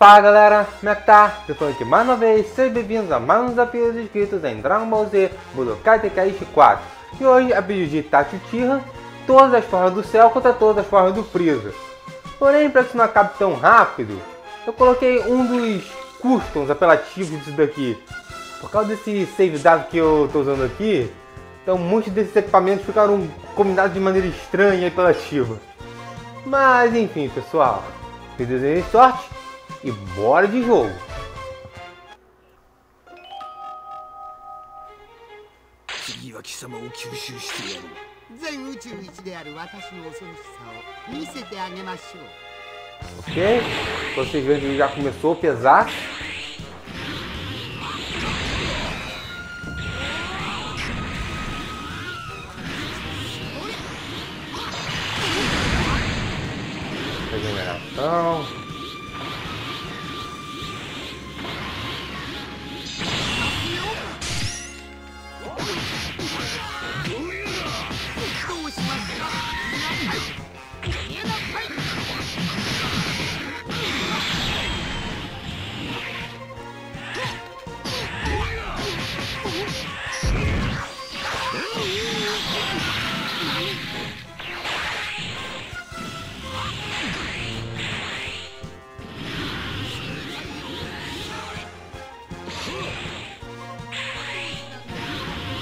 Fala galera, como é que tá? Tô aqui mais uma vez, sejam bem-vindos a mais um desafio dos inscritos em Dragon Ball Z Budokai Tenkaichi 4 E hoje a pedido de Uchiha, todas as formas do céu contra todas as formas do Freeza Porém, para que isso não acabe tão rápido, eu coloquei um dos customs apelativos disso daqui. Por causa desse save dado que eu tô usando aqui, então muitos desses equipamentos ficaram combinados de maneira estranha e apelativa. Mas enfim pessoal, desejem sorte e bora de jogo! Ok, vocês veem que já começou a pesar. regeneração.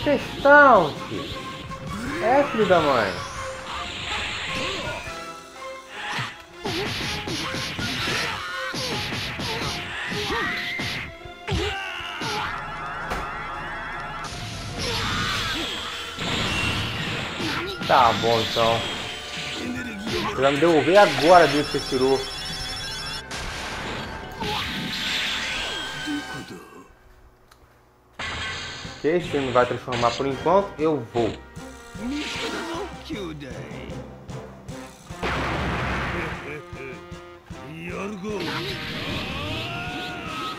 Questão, filho. É, filho da mãe. Tá bom então. Você vai me devolver agora dele que você tirou. Se ele não vai transformar por enquanto, eu vou.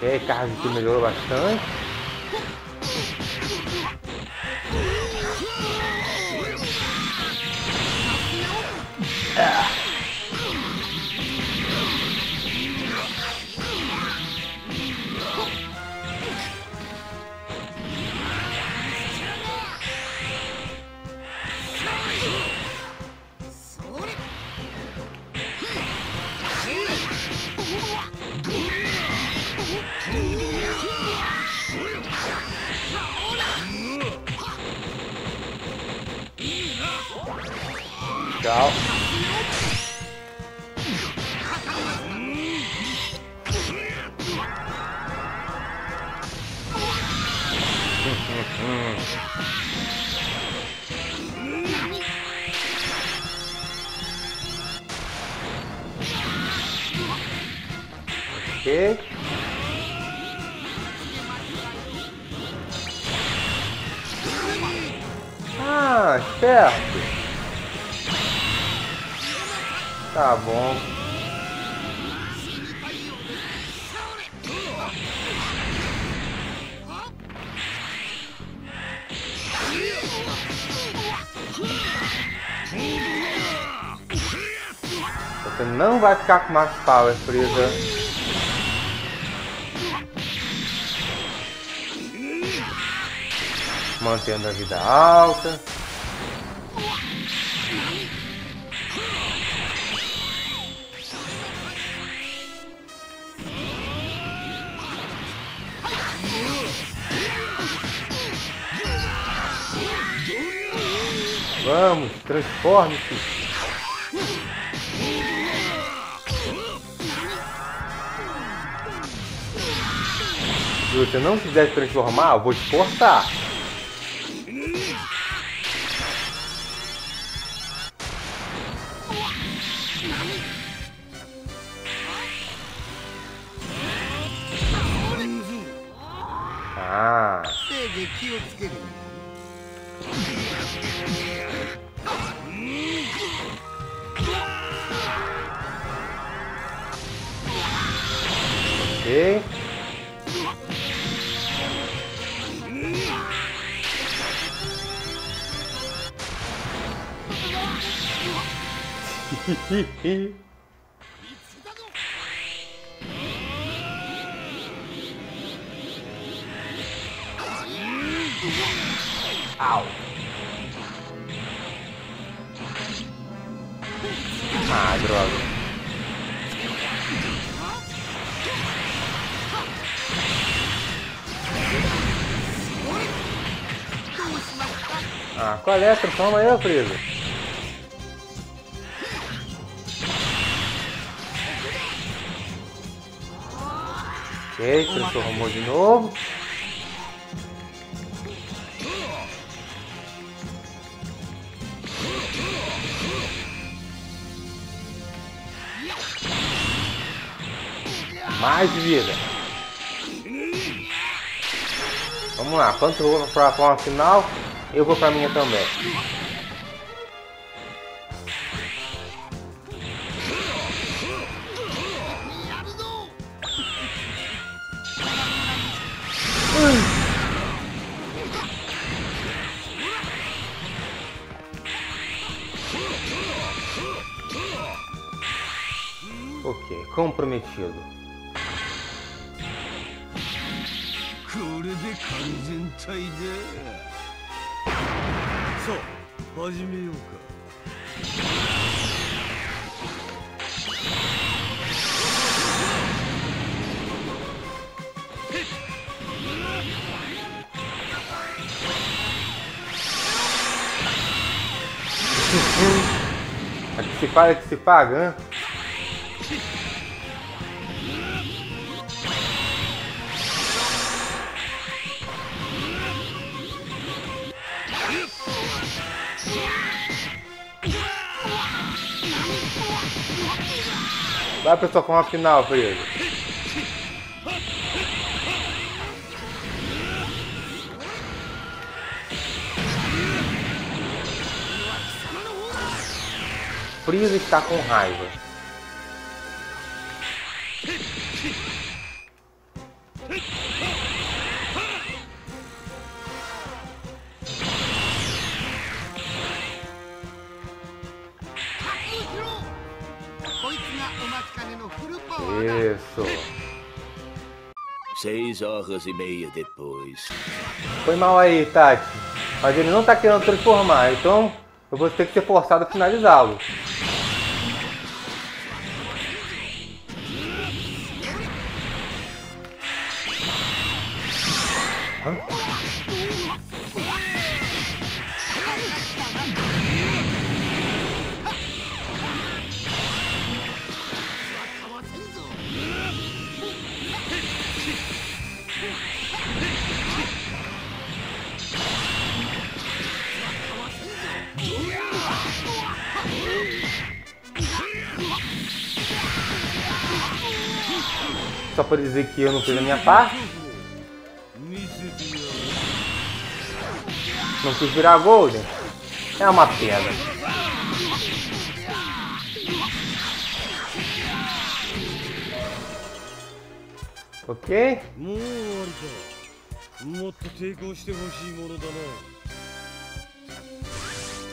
É aí, carro que melhorou bastante. Tá bom. Você não vai ficar com mais power, Freeza. Mantendo a vida alta. Vamos, transforme-se. Se você não quiser se transformar, eu vou te cortar. Ah, Au! Ah, droga. Ah, qual é? Transforma aí, Freeza. Ok, transformou de novo. Mais vida. Vamos lá, quando eu vou para forma final, eu vou para minha também. comprometido. Aqui se paga, que se paga, hein? Vai pessoal com a final, Freeza. Freeza está com raiva. Isso. Seis horas e meia depois. Foi mal aí, Tati. Mas ele não tá querendo transformar, então eu vou ter que ser forçado a finalizá-lo. só pra dizer que eu não fiz a minha parte. Não quis virar Golden. É uma pedra. Ok?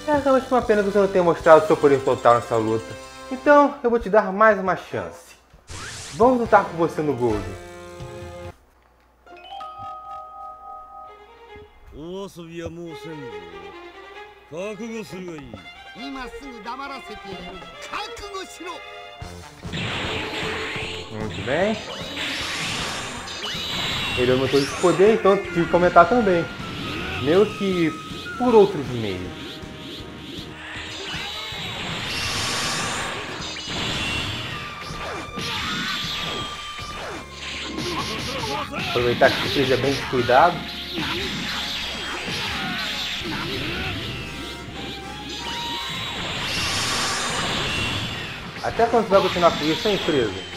É realmente uma pena você não ter mostrado seu poder total nessa luta. Então, eu vou te dar mais uma chance. Vamos lutar com você no Gold. Muito bem. Ele é aumentou de poder, então tive que aumentar também. Meio que por outros meios. Aproveitar que seja bem descuidado. Até quando vai continuar com isso, hein, Freeza?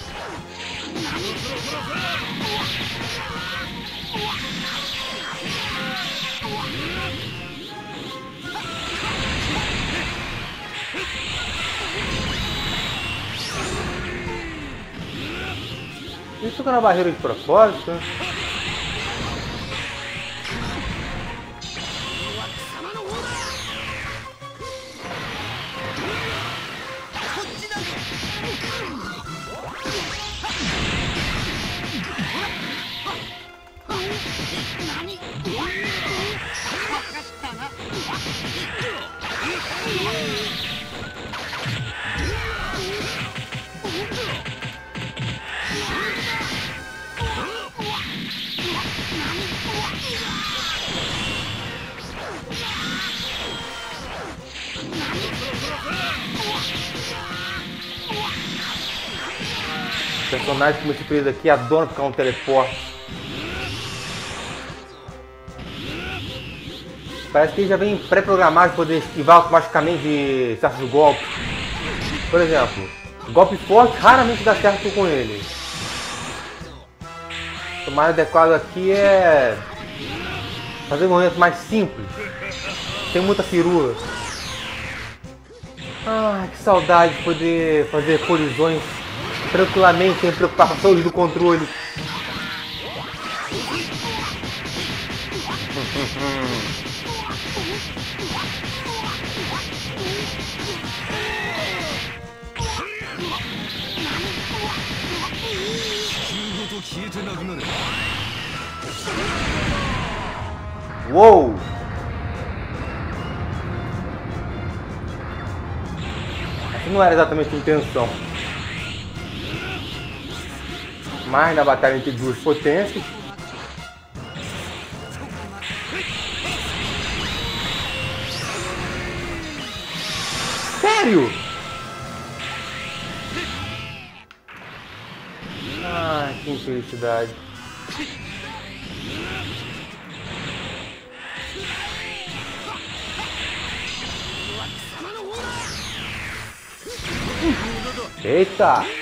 Isso fica na barreira de propósito, Personagens como esse preso aqui adoram ficar um teleporte. Parece que ele já vem pré-programado poder esquivar automaticamente de certos golpes. Por exemplo, golpe forte raramente dá certo com ele. O mais adequado aqui é fazer movimentos mais simples. Tem muita firula. Ah, que saudade de poder fazer colisões tranquilamente, sem preocupações do controle. Uou! Essa não era exatamente a intenção. Mas na batalha entre duas potências. Sério? Ah, que infelicidade. Eita!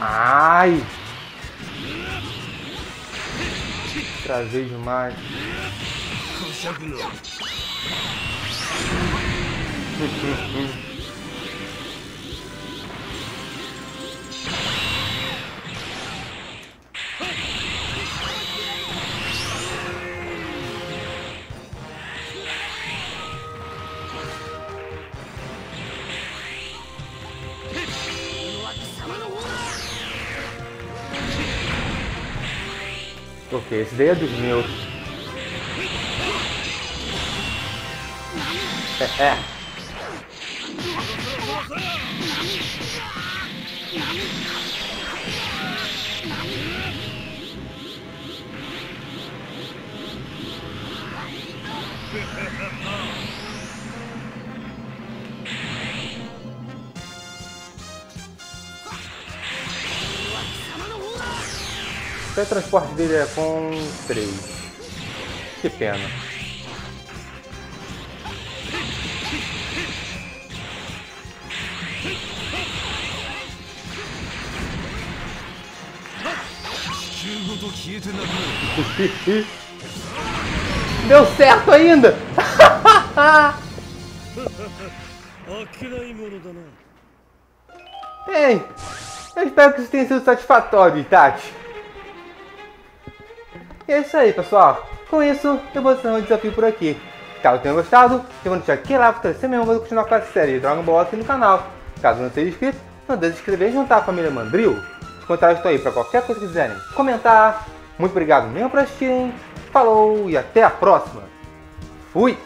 Ai! Travei demais. Ok, esse daí é dos meus. É, é. teletransporte dele é com 3. Que pena. Deu certo ainda! Ei! Eu espero que isso tenha sido satisfatório, Itachi. E é isso aí, pessoal. Com isso, eu vou encerrar o desafio por aqui. Caso tenham gostado, eu vou deixar aquele like para ser membro para continuar com a série de Dragon Ball aqui no canal. Caso não seja inscrito, não deixe de inscrever e juntar a família Mandril. Os comentários estão aí para qualquer coisa que quiserem comentar. Muito obrigado mesmo por assistirem. Falou e até a próxima. Fui!